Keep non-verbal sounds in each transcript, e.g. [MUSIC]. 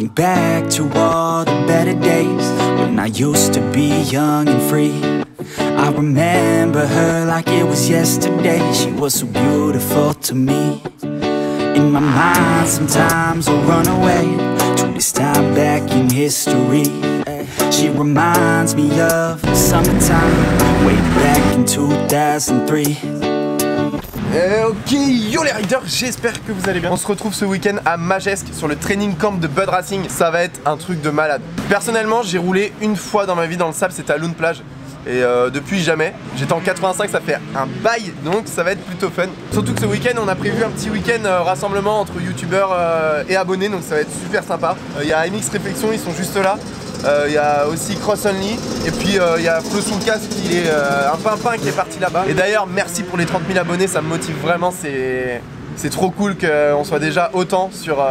Think back to all the better days when I used to be young and free. I remember her like it was yesterday. She was so beautiful to me. In my mind, sometimes I run away to this time back in history. She reminds me of summertime, way back in 2003. Euh, ok, yo les riders, j'espère que vous allez bien. On se retrouve ce week-end à Majesque sur le training camp de Bud Racing. Ça va être un truc de malade. Personnellement, j'ai roulé une fois dans ma vie dans le sable, c'était à Lune Plage. Et euh, depuis jamais, j'étais en 85, ça fait un bail, donc ça va être plutôt fun. Surtout que ce week-end, on a prévu un petit week-end euh, rassemblement entre youtubeurs euh, et abonnés, donc ça va être super sympa. Il y a MX Réflexion, ils sont juste là. Il y a aussi Cross Only et puis il y a Flo Soulcast qui est un pimpin qui est parti là-bas. Et d'ailleurs merci pour les 30 000 abonnés, ça me motive vraiment, c'est trop cool qu'on soit déjà autant sur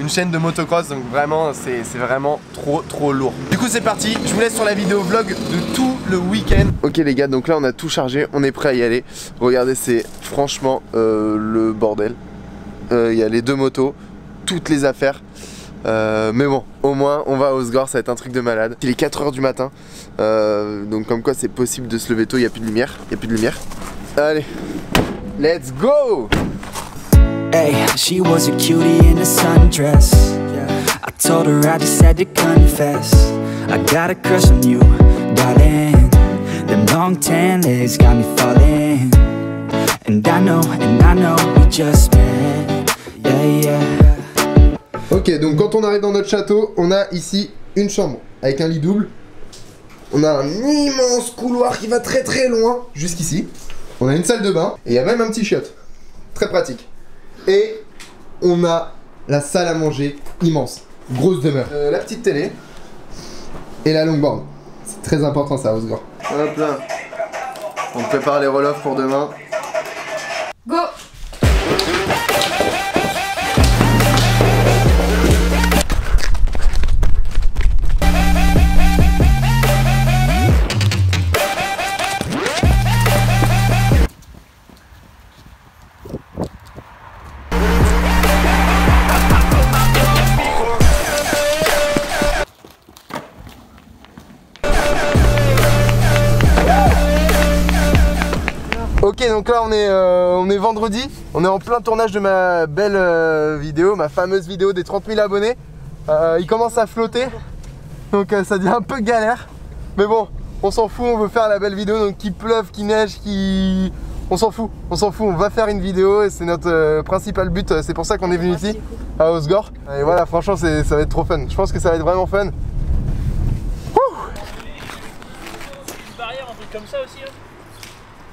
une chaîne de motocross donc vraiment c'est vraiment trop trop lourd. Du coup c'est parti, je vous laisse sur la vidéo vlog de tout le week-end. Ok les gars donc là on a tout chargé, on est prêt à y aller. Regardez c'est franchement euh, le bordel. Euh, Il y a les deux motos, toutes les affaires euh, mais bon, au moins on va à Osgore, ça va être un truc de malade. Il est 4h du matin, euh, donc comme quoi c'est possible de se lever tôt, il n'y a plus de lumière. Il n'y a plus de lumière. Allez, let's go Hey, she was a cutie in a sundress. I told her I just had to confess. I got a crush on you, darling. Them long tan legs got me falling. And I know, and I know we just met. Yeah, yeah. Ok, donc quand on arrive dans notre château, on a ici une chambre avec un lit double. On a un immense couloir qui va très très loin, jusqu'ici. On a une salle de bain et il y a même un petit chiotte. Très pratique. Et on a la salle à manger immense. Grosse demeure. Euh, la petite télé et la longboard. C'est très important ça, Osgore. Hop là. On prépare les roll pour demain. Ok donc là on est, euh, on est vendredi, on est en plein tournage de ma belle euh, vidéo, ma fameuse vidéo des 30 000 abonnés. Euh, il commence à flotter, donc ça devient un peu galère. Mais bon, on s'en fout, on veut faire la belle vidéo, donc qu'il pleuve, qu'il neige, qu'il... On s'en fout, on s'en fout, on va faire une vidéo et c'est notre principal but, c'est pour ça qu'on est venu ici, à Osgore. Et voilà, franchement ça va être trop fun, je pense que ça va être vraiment fun. barrière, un truc comme ça aussi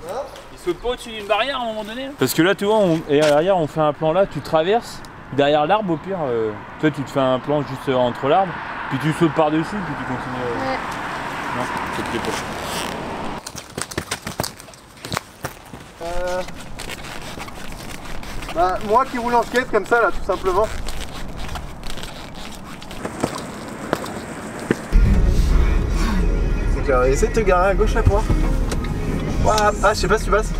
hein? Saute pas au-dessus d'une barrière à un moment donné Parce que là, tu vois, on, et derrière, on fait un plan là, tu traverses, derrière l'arbre au pire, euh, toi tu te fais un plan juste euh, entre l'arbre, puis tu sautes par-dessus, puis tu continues. Euh... Ouais. Non, c'est pas. Euh... Bah, moi qui roule en skate comme ça, là, tout simplement. C'est clair, essaie de te garer à gauche à toi. Ah, je sais pas si tu passes.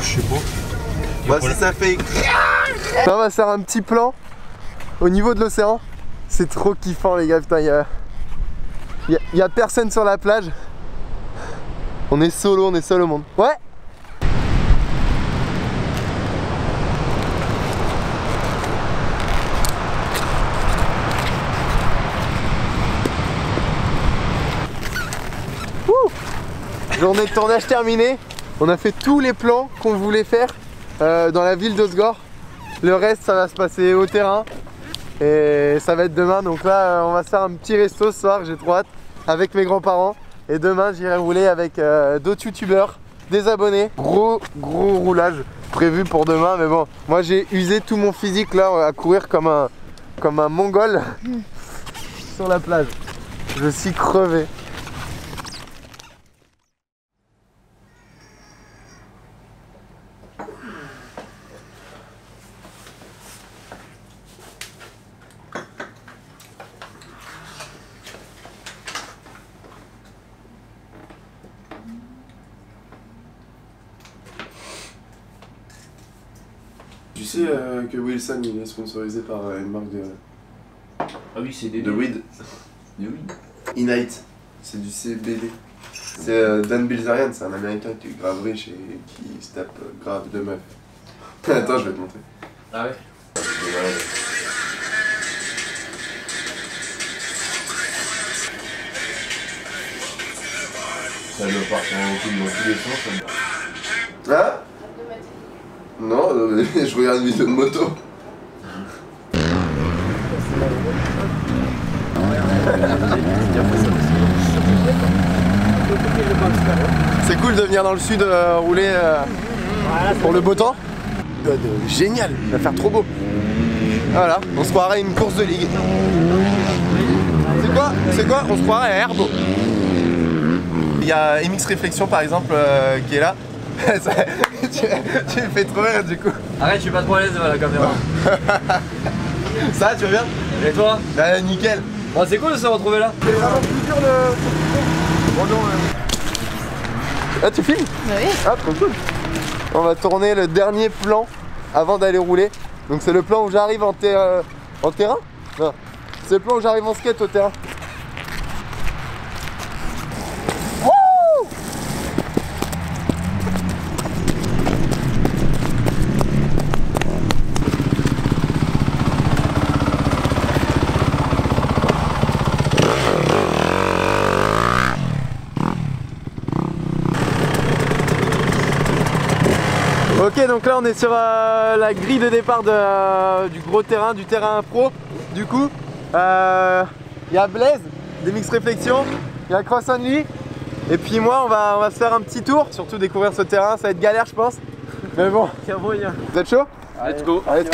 Je sais pas. Bah, si ça fait. on va faire un petit plan au niveau de l'océan. C'est trop kiffant, les gars. Putain, il y a... y a personne sur la plage. On est solo, on est seul au monde. Ouais Journée de tournage terminée. On a fait tous les plans qu'on voulait faire euh, dans la ville d'Osgore. Le reste, ça va se passer au terrain. Et ça va être demain. Donc là, euh, on va se faire un petit resto ce soir. J'ai trop hâte avec mes grands-parents. Et demain, j'irai rouler avec euh, d'autres youtubeurs, des abonnés. Gros, gros roulage prévu pour demain. Mais bon, moi j'ai usé tout mon physique là à courir comme un, comme un mongol sur la plage. Je suis crevé. Sais euh, que Wilson il est sponsorisé par euh, une marque de, Ah oui, c'est des de weed. De weed. Inite, c'est du CBD. C'est euh, Dan Bilzerian, c'est un américain qui est grave riche et qui se tape euh, grave de meufs. [LAUGHS] Attends, je vais te montrer. Ah ouais Ça doit partir en couille dans tous les sens. Hein? Non, [LAUGHS] je regarde une vidéo de moto. C'est cool de venir dans le sud euh, rouler euh, pour le beau temps. Euh, génial, il va faire trop beau. Voilà, on se croirait à une course de ligue. C'est quoi C'est quoi On se croirait à Herbo. Il y a MX Réflexion par exemple qui est là. [LAUGHS] Tu, tu me fais trop rire du coup. Arrête, je suis pas trop à l'aise devant la caméra. Ça, [LAUGHS] tu vas bien? Et toi? Bah nickel. Bon, c'est cool de se retrouver là. C'est vraiment plus dur de. Bonjour. Ah, tu filmes? Oui. Ah, trop cool. On va tourner le dernier plan avant d'aller rouler. Donc, c'est le plan où j'arrive en, ter- euh, en terrain? Non. C'est le plan où j'arrive en skate au terrain. Ok donc là on est sur euh, la grille de départ de, euh, du gros terrain, du terrain pro. Du coup, il y a Blaise des Mix Réflexions, il y a Cross Only, et puis moi on va, on va se faire un petit tour, surtout découvrir ce terrain, ça va être galère je pense. Mais bon, vous êtes chaud? Let's go. Allez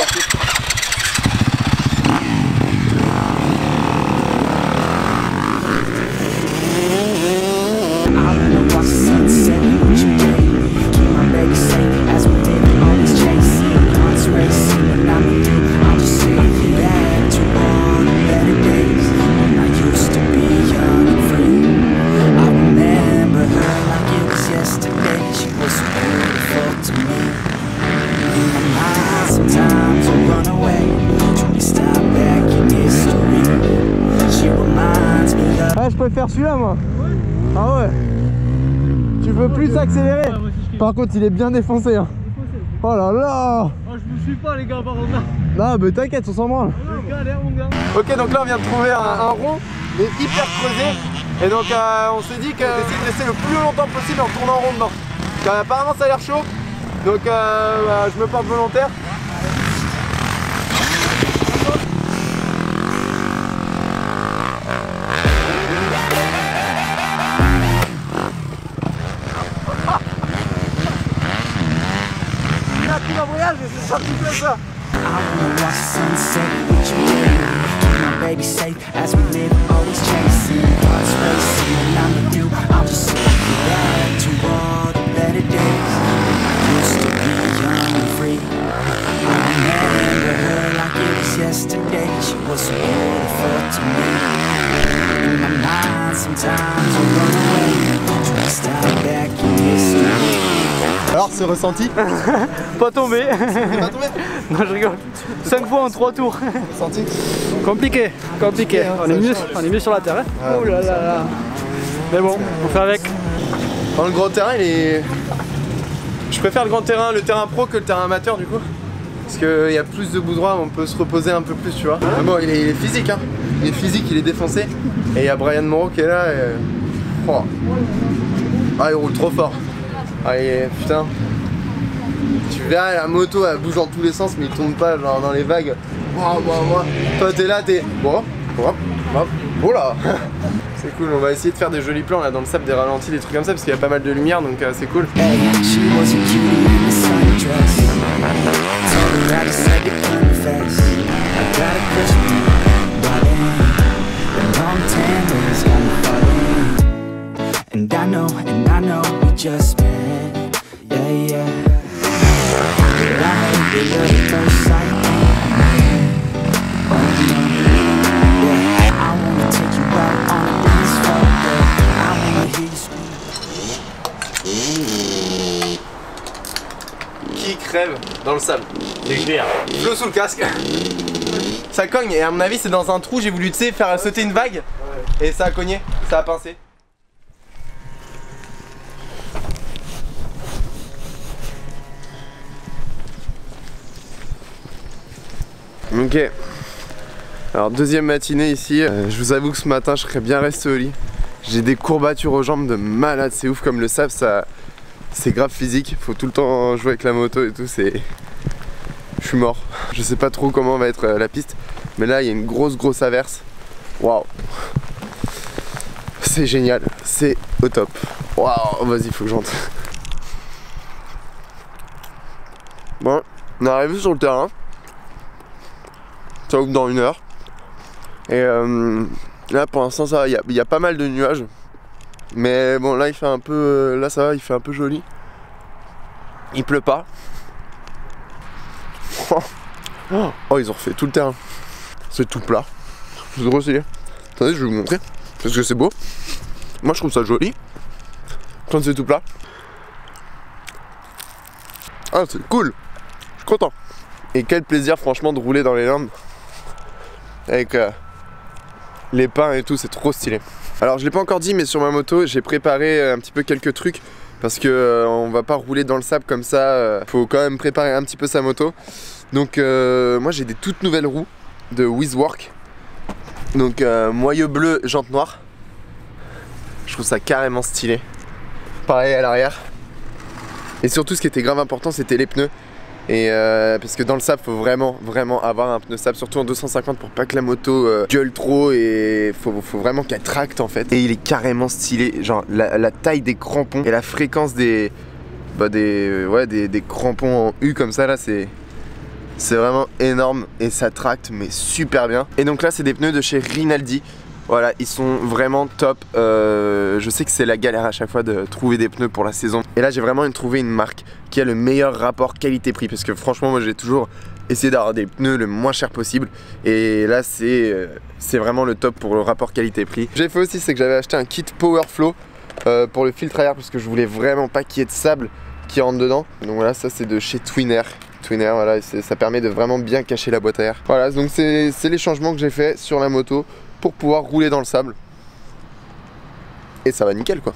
préfère celui-là moi. Ah ouais. Tu veux plus accélérer Par contre il est bien défoncé hein. Oh là là Oh, je me suis pas, les gars, par contre. Non mais t'inquiète on s'en branle. Ok donc là on vient de trouver un, un rond mais hyper creusé et donc euh, on s'est dit que d'essayer de rester le plus longtemps possible en tournant rond dedans. Car apparemment ça a l'air chaud donc euh, bah, je me porte volontaire. I wanna watch the sunset with you, baby. Keep my baby safe as we live, always chasing. Hearts racing when I'm with you. I'll just you back to all the better days. Used to be young and free. I remember her like it was yesterday. She was so beautiful to me. In my mind, sometimes away. Alors c'est ressenti [LAUGHS] Pas tombé. T'es pas tombé [LAUGHS] non, je rigole. 5 fois en 3 tours. Ressenti Compliqué, compliqué. hein, On est, mieux, on est mieux sur la terre. Hein Ah, oh là là là. Mais bon, on fait avec. Dans le grand terrain, il est. Je préfère le grand terrain, le terrain pro que le terrain amateur du coup. Parce qu'il y a plus de bout droit, on peut se reposer un peu plus, tu vois. Mais bon, il est, il est physique, hein. Il est physique, il est défoncé. Et il y a Brian Moreau qui est là. Et... Oh. Ah, il roule trop fort. Est. Putain. Tu verras, la moto elle bouge dans tous les sens, mais il tombe pas genre dans les vagues. Ouah. Toi, t'es là, t'es. Bon, hop, hop. Oh [LAUGHS] C'est cool, on va essayer de faire des jolis plans là dans le sable, des ralentis, des trucs comme ça, parce qu'il y a pas mal de lumière donc euh, c'est cool. And I know, and I know we just crève dans le sable C'est clair. Flo sous le casque ça cogne et à mon avis c'est dans un trou j'ai voulu tu sais faire sauter une vague et ça a cogné, ça a pincé. Ok. Alors deuxième matinée ici, Euh, je vous avoue que ce matin je serais bien resté au lit. J'ai des courbatures aux jambes de malade, c'est ouf comme le savent, ça c'est grave physique, faut tout le temps jouer avec la moto et tout, c'est. Je suis mort. Je sais pas trop comment va être euh, la piste, mais là il y a une grosse grosse averse. Waouh! C'est génial, c'est au top. Waouh, vas-y, faut que j'entre. Bon, on est arrivé sur le terrain. Ça ouvre dans une heure. Et euh, là pour l'instant ça il y a pas mal de nuages. Mais bon là il fait un peu. euh, Là ça va, il fait un peu joli. Il pleut pas. [LAUGHS] Oh ils ont refait tout le terrain. C'est tout plat. C'est trop stylé. Attendez je vais vous montrer. Parce que c'est beau. Moi je trouve ça joli. Quand c'est tout plat. Ah c'est cool. Je suis content. Et quel plaisir franchement de rouler dans les Landes. Avec euh, les pins et tout, c'est trop stylé. Alors je l'ai pas encore dit mais sur ma moto j'ai préparé euh, un petit peu quelques trucs parce que euh, on va pas rouler dans le sable comme ça, euh, faut quand même préparer un petit peu sa moto. Donc moi j'ai des toutes nouvelles roues de Wizwork. Donc moyeu bleu, jante noire. Je trouve ça carrément stylé. Pareil à l'arrière. Et surtout ce qui était grave important c'était les pneus. Et euh, parce que dans le sable, faut vraiment, vraiment avoir un pneu sable, surtout en 250 pour pas que la moto euh, gueule trop et faut, vraiment qu'elle tracte en fait. Et il est carrément stylé, genre la, taille des crampons et la fréquence des, bah, des, des crampons en U comme ça là, c'est c'est vraiment énorme et ça tracte mais super bien. Et donc là, c'est des pneus de chez Rinaldi. Voilà, ils sont vraiment top. Euh, je sais que c'est la galère à chaque fois de trouver des pneus pour la saison. Et là, j'ai vraiment trouvé une marque qui a le meilleur rapport qualité-prix. Parce que franchement, moi, j'ai toujours essayé d'avoir des pneus le moins cher possible. Et là, c'est euh, c'est vraiment le top pour le rapport qualité-prix. J'ai fait aussi, c'est que j'avais acheté un kit Powerflow euh, pour le filtre à air parce que je voulais vraiment pas qu'il y ait de sable qui rentre dedans. Donc voilà, ça c'est de chez Twinner. Twinner, voilà, ça permet de vraiment bien cacher la boîte à air. Voilà, donc c'est les changements que j'ai fait sur la moto pour pouvoir rouler dans le sable. Et ça va nickel quoi.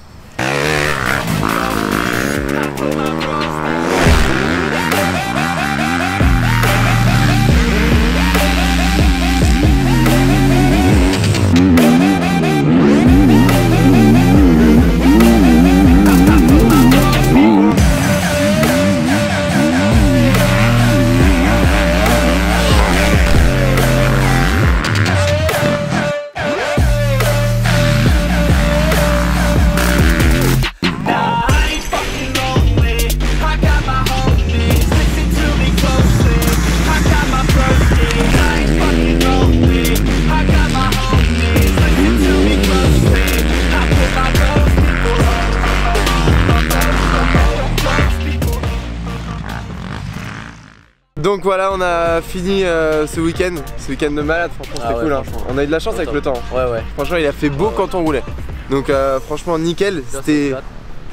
Donc voilà, on a fini euh, ce week-end, ce week-end de malade, franchement Ah c'était ouais, cool. hein. On a eu de la chance avec le temps. Ouais, ouais. Franchement, il a fait beau quand on roulait. Donc euh, franchement nickel, c'était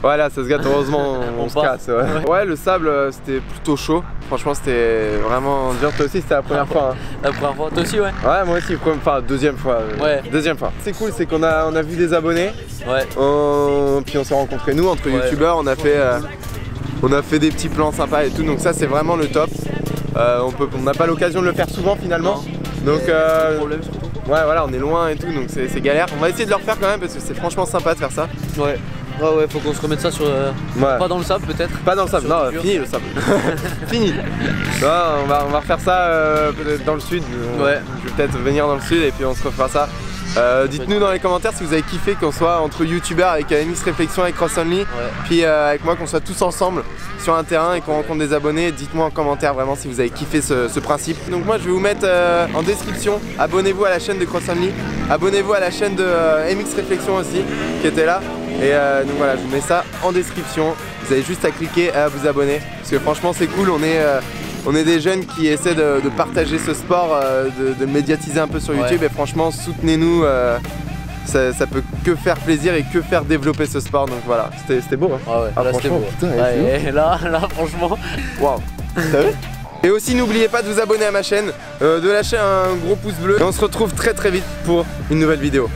voilà, ça se gâte heureusement, [LAUGHS] on, On se casse. Ouais, Ouais, le sable euh, c'était plutôt chaud. Franchement, c'était vraiment dur. Toi aussi, c'était la première fois. hein. La première fois, toi aussi, ouais. Ouais, moi aussi, première- enfin deuxième fois. Ouais. Deuxième fois. C'est cool, c'est qu'on a on a vu des abonnés. Ouais. On- Puis on s'est rencontrés nous entre youtubeurs, on a fait euh, on a fait des petits plans sympas et tout, donc ça c'est vraiment le top. Euh, on peut on n'a pas l'occasion de le faire souvent finalement. Donc euh, ouais voilà on est loin et tout donc c'est galère. On va essayer de le refaire quand même parce que c'est franchement sympa de faire ça. Ouais. Ouais, ouais, faut qu'on se remette ça sur. euh, Ouais. Pas dans le sable peut-être. Pas dans le sable, Sur non, le fini le sable. [LAUGHS] fini. Non, on va, on va refaire ça peut-être dans le sud. Ouais. Je vais peut-être venir dans le sud et puis on se refera ça. Euh, Dites-nous dans les commentaires si vous avez kiffé qu'on soit entre youtubeurs avec euh, MX Réflexion et Cross Only. Ouais. Puis euh, avec moi qu'on soit tous ensemble sur un terrain et qu'on rencontre des abonnés. Dites-moi en commentaire vraiment si vous avez kiffé ce, ce principe. Donc moi je vais vous mettre euh, en description. Abonnez-vous à la chaîne de Cross Only. Abonnez-vous à la chaîne de MX Réflexion aussi qui était là. Et donc voilà, je vous mets ça en description. Vous avez juste à cliquer et à vous abonner. Parce que franchement c'est cool, on est, on est des jeunes qui essaient de, de partager ce sport, euh, de, de le médiatiser un peu sur Ouais. YouTube. Et franchement soutenez-nous. euh, ça, ça peut que faire plaisir et que faire développer ce sport. Donc voilà, c'était c'était beau. Hein Ouais, ouais. Ah, là c'était franchement, beau. putain, Ouais, et là, [LAUGHS] là, franchement. Waouh Et aussi n'oubliez pas de vous abonner à ma chaîne, euh, de lâcher un gros pouce bleu. Et on se retrouve très très vite pour une nouvelle vidéo.